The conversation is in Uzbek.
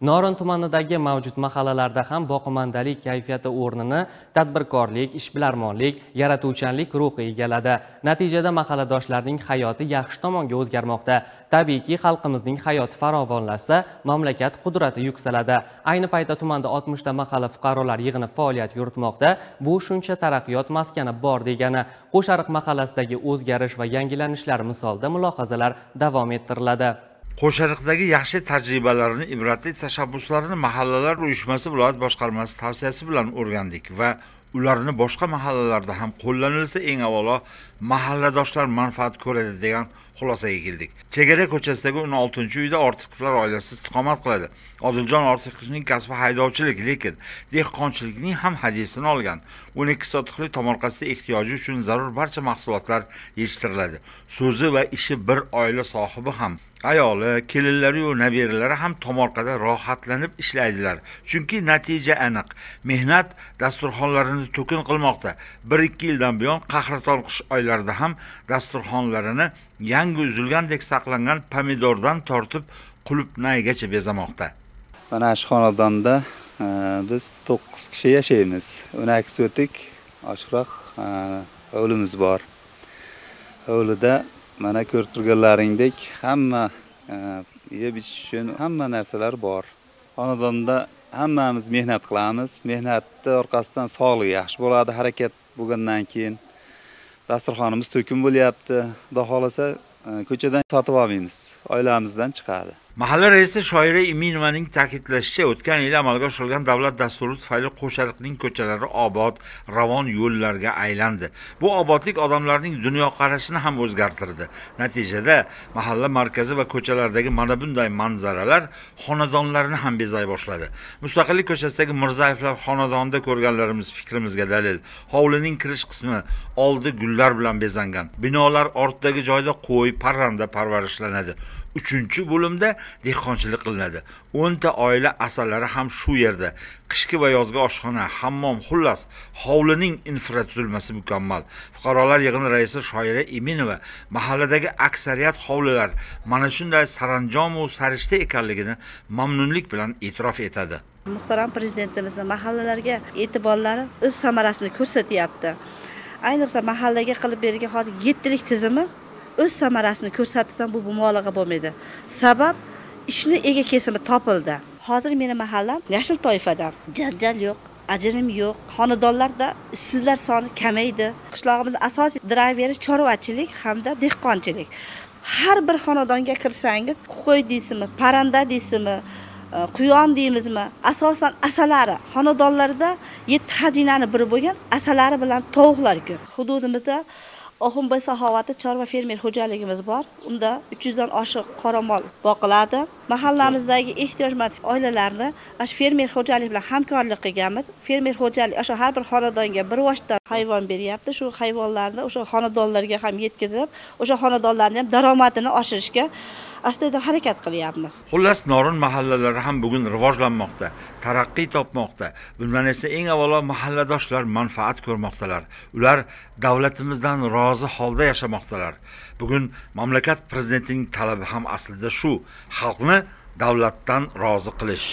norin tumanidagi mavjud mahallalarda ham boqimandalik kayfiyati o'rnini tadbirkorlik ishbilarmonlik yaratuvchanlik ruhi egalladi natijada mahalladoshlarning hayoti yaxshi tomonga o'zgarmoqda. Tabiiyki xalqimizning hayoti farovonlashsa mamlakat qudrati yuksaladi. Ayni paytda tumanda oltmishta mahalla fuqarolar yig'ini faoliyat yuritmoqda. Bu shuncha taraqqiyot maskani bor degani qo'shariq mahallasidagi o'zgarish va yangilanishlar misolida mulohazalar davom ettiriladi. Qo'shariqdagi yaxshi tajribalarni ibratli tashabbuslarini mahallalar uyushmasi viloyat boshqarmasi tavsiyasi bilan o'rgandik va ularni boshqa mahallalarda ham qo'llanilsa eng avvalo mahalladoshlar manfaat ko'radi degan xulosaga keldik chegara ko'chasidagi o'n oltinchi uyda ortiqovlar oilasi istiqomat qiladi. Odiljon ortiqovning kasbi haydovchilik lekin dehqonchilikning ham hadisini olgan. O'n ikki sotixli tomorqasida ehtiyoji uchun zarur barcha mahsulotlar yetishtiriladi. So'zi va ishi bir oila sohibi ham ayoli kelinlariyu nabiralari ham tomorqada rohatlanib ishlaydilar. Chunki natija aniq. Mehnat dasturxonlarini to'kin qilmoqda. Bir ikki yildan buyon qahraton qish oylarida ham dasturxonlarini yangi uzilgandek saqlangan pomidordan tortib qulupnaygacha bezamoqda. Mana shu xonadonda e, biz to'qqiz kishi yashaymiz. O'n ikki sotik ochiqroq e, hovlimiz bor. Hovlida mana ko'rib turganlaringdek hamma e, yeb ichish uchun hamma narsalar bor. Xonadonda hammamiz mehnat qilamiz. Mehnatni orqasidan sog'liq yaxshi bo'ladi harakat bo'lgandan keyin. Dasturxonimiz to'kin bo'lyapti. Xudo xohlasa ko'chadan sotib olmaymiz. Oilamizdan chiqadi. Mahalla raisi shoira iminovaning ta'kidlashicha o'tgan yil amalga oshirilgan davlat dasturi tufayli qo'shariqning ko'chalari obod ravon yo'llarga aylandi. Bu obodlik odamlarning dunyoqarashini ham o'zgartirdi. Natijada mahalla markazi va ko'chalardagi mana bunday manzaralar xonadonlarni ham bezay boshladi. Mustaqillik ko'chasidagi mirzayevlar xonadonida ko'rganlarimiz fikrimizga dalil. Hovlining kirish qismi oldi gullar bilan bezangan. Binolar ortidagi joyda qo'y parranda parvarishlanadi. Uchinchi bo'limda dehqonchilik qilinadi. O'nta oila asalari ham shu yerda. Qishki va yozgi oshxona hammom xullas hovlining infratuzilmasi mukammal. Fuqarolar yig'ini raisi shoira iminova mahalladagi aksariyat hovlilar mana shunday saranjomu sarishta ekanligini mamnunlik bilan e'tirof etadi. Muhtaram prezidentimizni mahallalarga e'tiborlari o'z samarasini ko'rsatyapti. Ayniqsa mahallaga qilib berilgan hozir yettilik tizimi o'z samarasini ko'rsatsa bu mubolag'a bo'lmaydi. Sabab ishni ega kesimi topildi. Hozir meni mahallam yashil toifadan janjal yo'q ajrim yo'q. Xonadonlarda ishsizlar soni kamaydi. Qishlog'imizda asosiy drayveri chorvachilik hamda dehqonchilik. Har bir xonadonga kirsangiz qo'y deysizmi parranda deysizmi e, quyon deymizmi asosan asalari. Xonadonlarda yetti xazinani biri bo'lgan asalari bilan tovuqlar ko'p. Hududimizda oxunboy saxovati chorva fermer xo'jaligimiz bor. Unda 300 dan oshiq qoramol boqiladi. Mahallamizdagi ehtiyojmand oilalarni mana shu fermer xo'jalik bilan hamkorlik qilganmiz. Fermer xo'jalik o'sha har bir xonadonga bir voshdan hayvon beryapti. Shu hayvonlarni o'sha xonadonlarga ham yetkazib o'sha xonadonlarni ham daromadini oshirishga aslida harakat qilyapmiz. Xullas norin mahallalari ham bugun rivojlanmoqda taraqqiy topmoqda. Bundan esa eng avvalo mahalladoshlar manfaat ko'rmoqdalar. Ular davlatimizdan rozi holda yashamoqdalar. Bugun mamlakat prezidentining talabi ham aslida shu xalqni davlatdan rozi qilish.